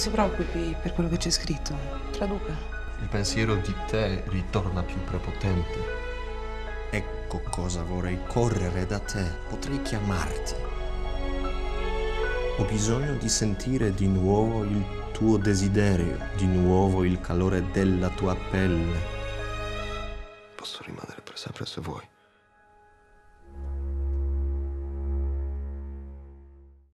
si preoccupi per quello che c'è scritto. Traduca. Il pensiero di te ritorna più prepotente. Ecco cosa vorrei correre da te. Potrei chiamarti. Ho bisogno di sentire di nuovo il tuo desiderio, di nuovo il calore della tua pelle. Posso rimanere per sempre se vuoi.